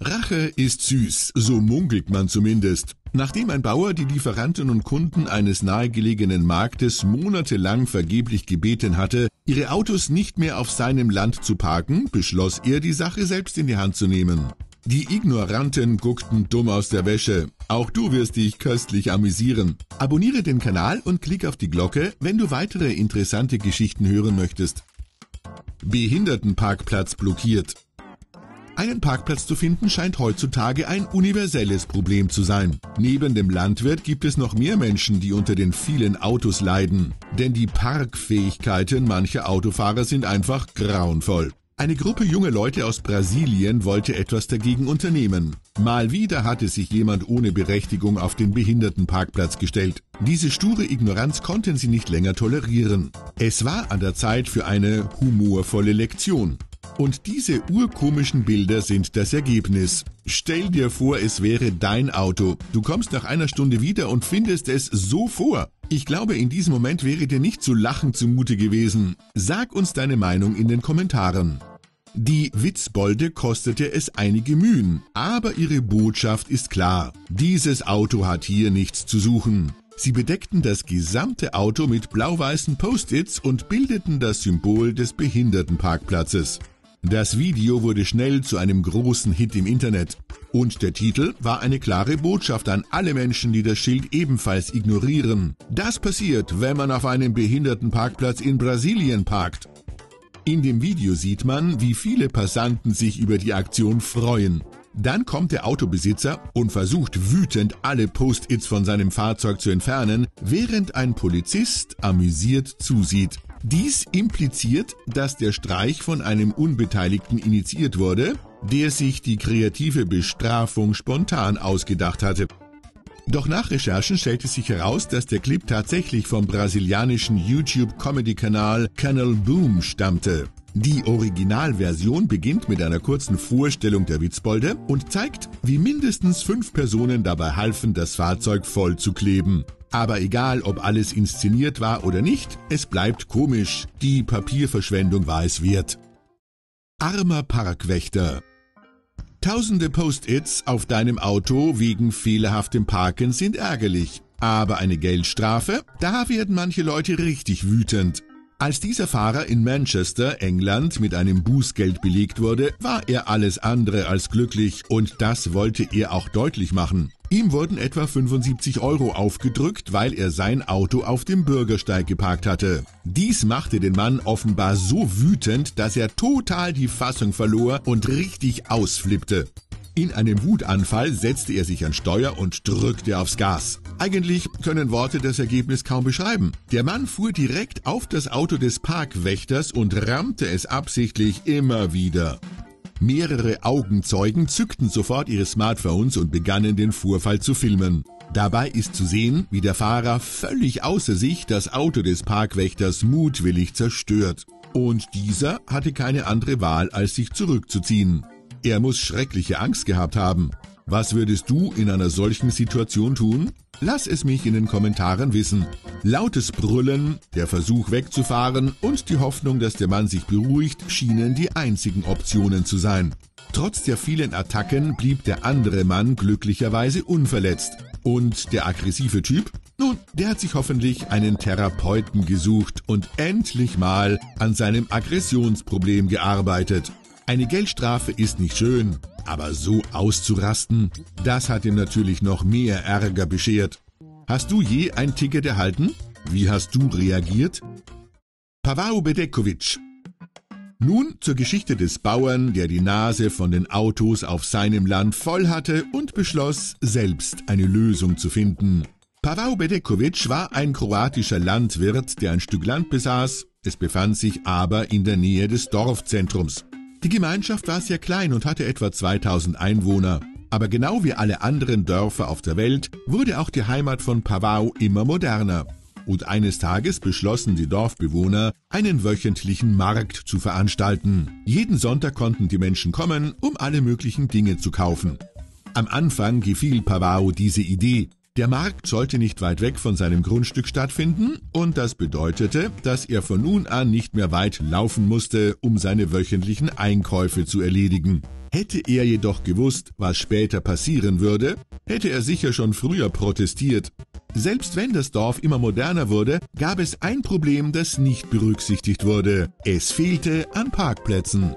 Rache ist süß, so munkelt man zumindest. Nachdem ein Bauer die Lieferanten und Kunden eines nahegelegenen Marktes monatelang vergeblich gebeten hatte, ihre Autos nicht mehr auf seinem Land zu parken, beschloss er, die Sache selbst in die Hand zu nehmen. Die Ignoranten guckten dumm aus der Wäsche. Auch du wirst dich köstlich amüsieren. Abonniere den Kanal und klick auf die Glocke, wenn du weitere interessante Geschichten hören möchtest. Behindertenparkplatz blockiert. Einen Parkplatz zu finden scheint heutzutage ein universelles Problem zu sein. Neben dem Landwirt gibt es noch mehr Menschen, die unter den vielen Autos leiden. Denn die Parkfähigkeiten mancher Autofahrer sind einfach grauenvoll. Eine Gruppe junge Leute aus Brasilien wollte etwas dagegen unternehmen. Mal wieder hatte sich jemand ohne Berechtigung auf den Behindertenparkplatz gestellt. Diese sture Ignoranz konnten sie nicht länger tolerieren. Es war an der Zeit für eine humorvolle Lektion. Und diese urkomischen Bilder sind das Ergebnis. Stell dir vor, es wäre dein Auto. Du kommst nach einer Stunde wieder und findest es so vor. Ich glaube, in diesem Moment wäre dir nicht zu lachen zumute gewesen. Sag uns deine Meinung in den Kommentaren. Die Witzbolde kostete es einige Mühen, aber ihre Botschaft ist klar. Dieses Auto hat hier nichts zu suchen. Sie bedeckten das gesamte Auto mit blau-weißen Post-its und bildeten das Symbol des Behindertenparkplatzes. Das Video wurde schnell zu einem großen Hit im Internet. Und der Titel war eine klare Botschaft an alle Menschen, die das Schild ebenfalls ignorieren. Das passiert, wenn man auf einem Behindertenparkplatz in Brasilien parkt. In dem Video sieht man, wie viele Passanten sich über die Aktion freuen. Dann kommt der Autobesitzer und versucht wütend alle Post-its von seinem Fahrzeug zu entfernen, während ein Polizist amüsiert zusieht. Dies impliziert, dass der Streich von einem Unbeteiligten initiiert wurde, der sich die kreative Bestrafung spontan ausgedacht hatte. Doch nach Recherchen stellte sich heraus, dass der Clip tatsächlich vom brasilianischen YouTube-Comedy-Kanal Canal Boom stammte. Die Originalversion beginnt mit einer kurzen Vorstellung der Witzbolde und zeigt, wie mindestens fünf Personen dabei halfen, das Fahrzeug voll zu kleben. Aber egal, ob alles inszeniert war oder nicht, es bleibt komisch. Die Papierverschwendung war es wert. Armer Parkwächter. Tausende Post-its auf deinem Auto wegen fehlerhaftem Parken sind ärgerlich. Aber eine Geldstrafe? Da werden manche Leute richtig wütend. Als dieser Fahrer in Manchester, England, mit einem Bußgeld belegt wurde, war er alles andere als glücklich und das wollte er auch deutlich machen. Ihm wurden etwa 75 Euro aufgedrückt, weil er sein Auto auf dem Bürgersteig geparkt hatte. Dies machte den Mann offenbar so wütend, dass er total die Fassung verlor und richtig ausflippte. In einem Wutanfall setzte er sich an Steuer und drückte aufs Gas. Eigentlich können Worte das Ergebnis kaum beschreiben. Der Mann fuhr direkt auf das Auto des Parkwächters und rammte es absichtlich immer wieder. Mehrere Augenzeugen zückten sofort ihre Smartphones und begannen den Vorfall zu filmen. Dabei ist zu sehen, wie der Fahrer völlig außer sich das Auto des Parkwächters mutwillig zerstört. Und dieser hatte keine andere Wahl, als sich zurückzuziehen. Er muss schreckliche Angst gehabt haben. Was würdest du in einer solchen Situation tun? Lass es mich in den Kommentaren wissen. Lautes Brüllen, der Versuch wegzufahren und die Hoffnung, dass der Mann sich beruhigt, schienen die einzigen Optionen zu sein. Trotz der vielen Attacken blieb der andere Mann glücklicherweise unverletzt. Und der aggressive Typ? Nun, der hat sich hoffentlich einen Therapeuten gesucht und endlich mal an seinem Aggressionsproblem gearbeitet. Eine Geldstrafe ist nicht schön, aber so auszurasten, das hat ihm natürlich noch mehr Ärger beschert. Hast du je ein Ticket erhalten? Wie hast du reagiert? Pavao Bedekovic. Nun zur Geschichte des Bauern, der die Nase von den Autos auf seinem Land voll hatte und beschloss, selbst eine Lösung zu finden. Pavao Bedekovic war ein kroatischer Landwirt, der ein Stück Land besaß, es befand sich aber in der Nähe des Dorfzentrums. Die Gemeinschaft war sehr klein und hatte etwa 2000 Einwohner. Aber genau wie alle anderen Dörfer auf der Welt wurde auch die Heimat von Pavau immer moderner. Und eines Tages beschlossen die Dorfbewohner, einen wöchentlichen Markt zu veranstalten. Jeden Sonntag konnten die Menschen kommen, um alle möglichen Dinge zu kaufen. Am Anfang gefiel Pavau diese Idee, Der Markt sollte nicht weit weg von seinem Grundstück stattfinden und das bedeutete, dass er von nun an nicht mehr weit laufen musste, um seine wöchentlichen Einkäufe zu erledigen. Hätte er jedoch gewusst, was später passieren würde, hätte er sicher schon früher protestiert. Selbst wenn das Dorf immer moderner wurde, gab es ein Problem, das nicht berücksichtigt wurde. Es fehlte an Parkplätzen.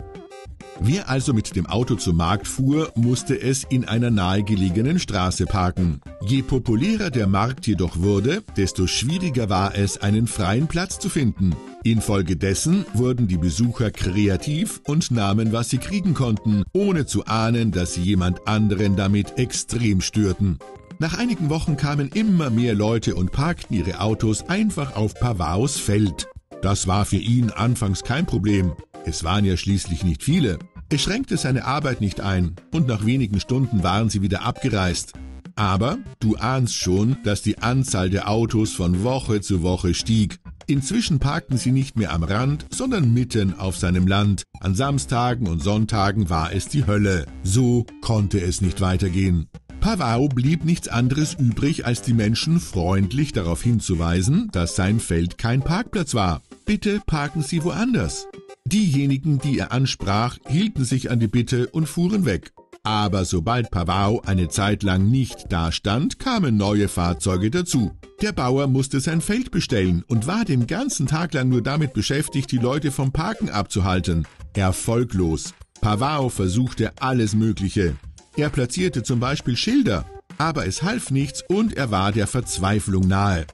Wer also mit dem Auto zum Markt fuhr, musste es in einer nahegelegenen Straße parken. Je populärer der Markt jedoch wurde, desto schwieriger war es, einen freien Platz zu finden. Infolgedessen wurden die Besucher kreativ und nahmen, was sie kriegen konnten, ohne zu ahnen, dass sie jemand anderen damit extrem störten. Nach einigen Wochen kamen immer mehr Leute und parkten ihre Autos einfach auf Pavaos Feld. Das war für ihn anfangs kein Problem. Es waren ja schließlich nicht viele. Es schränkte seine Arbeit nicht ein und nach wenigen Stunden waren sie wieder abgereist. Aber du ahnst schon, dass die Anzahl der Autos von Woche zu Woche stieg. Inzwischen parkten sie nicht mehr am Rand, sondern mitten auf seinem Land. An Samstagen und Sonntagen war es die Hölle. So konnte es nicht weitergehen. Pavao blieb nichts anderes übrig, als die Menschen freundlich darauf hinzuweisen, dass sein Feld kein Parkplatz war. Bitte parken Sie woanders. Diejenigen, die er ansprach, hielten sich an die Bitte und fuhren weg. Aber sobald Pavao eine Zeit lang nicht dastand, kamen neue Fahrzeuge dazu. Der Bauer musste sein Feld bestellen und war den ganzen Tag lang nur damit beschäftigt, die Leute vom Parken abzuhalten. Erfolglos. Pavao versuchte alles Mögliche. Er platzierte zum Beispiel Schilder, aber es half nichts und er war der Verzweiflung nahe.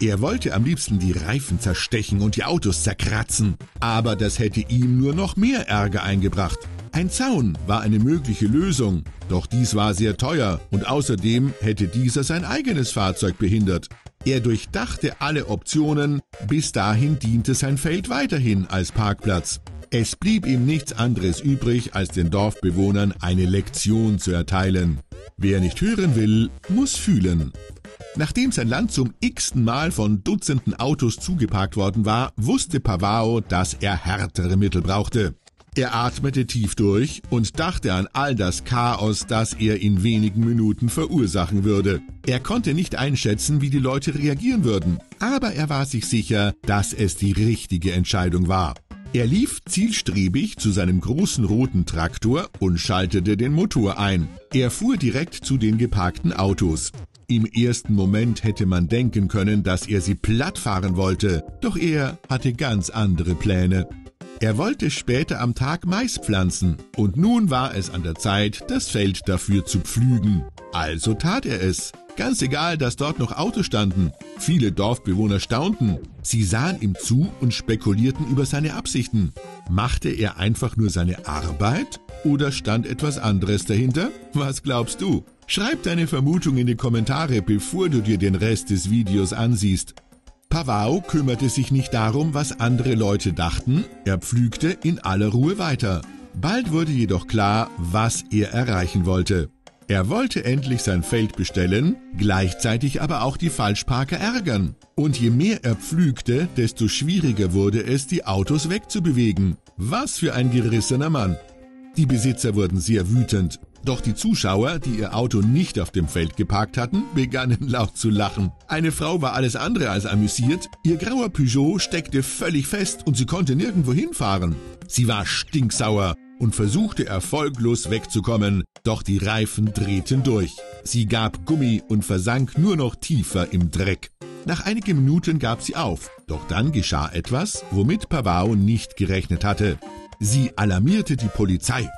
Er wollte am liebsten die Reifen zerstechen und die Autos zerkratzen, aber das hätte ihm nur noch mehr Ärger eingebracht. Ein Zaun war eine mögliche Lösung, doch dies war sehr teuer und außerdem hätte dieser sein eigenes Fahrzeug behindert. Er durchdachte alle Optionen, bis dahin diente sein Feld weiterhin als Parkplatz. Es blieb ihm nichts anderes übrig, als den Dorfbewohnern eine Lektion zu erteilen. Wer nicht hören will, muss fühlen. Nachdem sein Land zum x-ten Mal von Dutzenden Autos zugeparkt worden war, wusste Pavao, dass er härtere Mittel brauchte. Er atmete tief durch und dachte an all das Chaos, das er in wenigen Minuten verursachen würde. Er konnte nicht einschätzen, wie die Leute reagieren würden, aber er war sich sicher, dass es die richtige Entscheidung war. Er lief zielstrebig zu seinem großen roten Traktor und schaltete den Motor ein. Er fuhr direkt zu den geparkten Autos. Im ersten Moment hätte man denken können, dass er sie plattfahren wollte, doch er hatte ganz andere Pläne. Er wollte später am Tag Mais pflanzen, und nun war es an der Zeit, das Feld dafür zu pflügen. Also tat er es. Ganz egal, dass dort noch Autos standen. Viele Dorfbewohner staunten. Sie sahen ihm zu und spekulierten über seine Absichten. Machte er einfach nur seine Arbeit? Oder stand etwas anderes dahinter? Was glaubst du? Schreib deine Vermutung in die Kommentare, bevor du dir den Rest des Videos ansiehst. Pavao kümmerte sich nicht darum, was andere Leute dachten, er pflügte in aller Ruhe weiter. Bald wurde jedoch klar, was er erreichen wollte. Er wollte endlich sein Feld bestellen, gleichzeitig aber auch die Falschparker ärgern. Und je mehr er pflügte, desto schwieriger wurde es, die Autos wegzubewegen. Was für ein gerissener Mann. Die Besitzer wurden sehr wütend. Doch die Zuschauer, die ihr Auto nicht auf dem Feld geparkt hatten, begannen laut zu lachen. Eine Frau war alles andere als amüsiert. Ihr grauer Peugeot steckte völlig fest und sie konnte nirgendwo hinfahren. Sie war stinksauer und versuchte erfolglos wegzukommen, doch die Reifen drehten durch. Sie gab Gummi und versank nur noch tiefer im Dreck. Nach einigen Minuten gab sie auf, doch dann geschah etwas, womit Pavao nicht gerechnet hatte. Sie alarmierte die Polizei.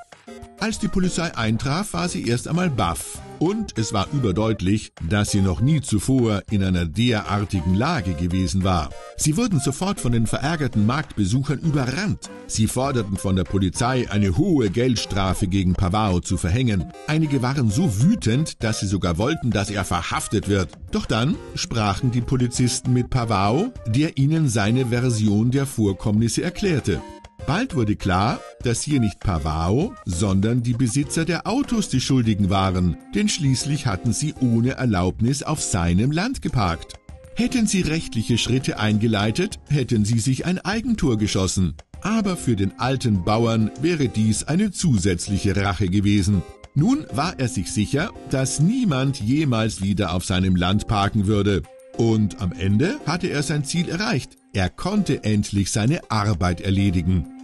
Als die Polizei eintraf, war sie erst einmal baff. Und es war überdeutlich, dass sie noch nie zuvor in einer derartigen Lage gewesen war. Sie wurden sofort von den verärgerten Marktbesuchern überrannt. Sie forderten von der Polizei eine hohe Geldstrafe gegen Pavao zu verhängen. Einige waren so wütend, dass sie sogar wollten, dass er verhaftet wird. Doch dann sprachen die Polizisten mit Pavao, der ihnen seine Version der Vorkommnisse erklärte. Bald wurde klar, dass hier nicht Pavao, sondern die Besitzer der Autos die Schuldigen waren, denn schließlich hatten sie ohne Erlaubnis auf seinem Land geparkt. Hätten sie rechtliche Schritte eingeleitet, hätten sie sich ein Eigentor geschossen. Aber für den alten Bauern wäre dies eine zusätzliche Rache gewesen. Nun war er sich sicher, dass niemand jemals wieder auf seinem Land parken würde. Und am Ende hatte er sein Ziel erreicht. Er konnte endlich seine Arbeit erledigen.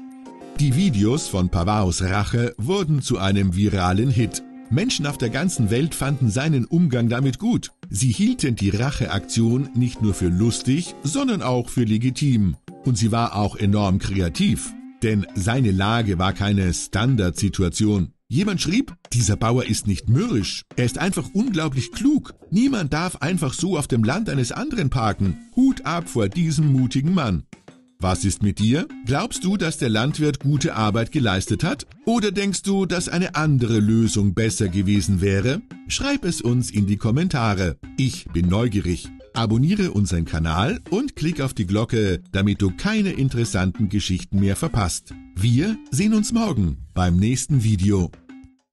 Die Videos von Pavaos Rache wurden zu einem viralen Hit. Menschen auf der ganzen Welt fanden seinen Umgang damit gut. Sie hielten die Racheaktion nicht nur für lustig, sondern auch für legitim. Und sie war auch enorm kreativ. Denn seine Lage war keine Standardsituation. Jemand schrieb, dieser Bauer ist nicht mürrisch, er ist einfach unglaublich klug. Niemand darf einfach so auf dem Land eines anderen parken. Hut ab vor diesem mutigen Mann. Was ist mit dir? Glaubst du, dass der Landwirt gute Arbeit geleistet hat? Oder denkst du, dass eine andere Lösung besser gewesen wäre? Schreib es uns in die Kommentare. Ich bin neugierig. Abonniere unseren Kanal und klick auf die Glocke, damit du keine interessanten Geschichten mehr verpasst. Wir sehen uns morgen beim nächsten Video.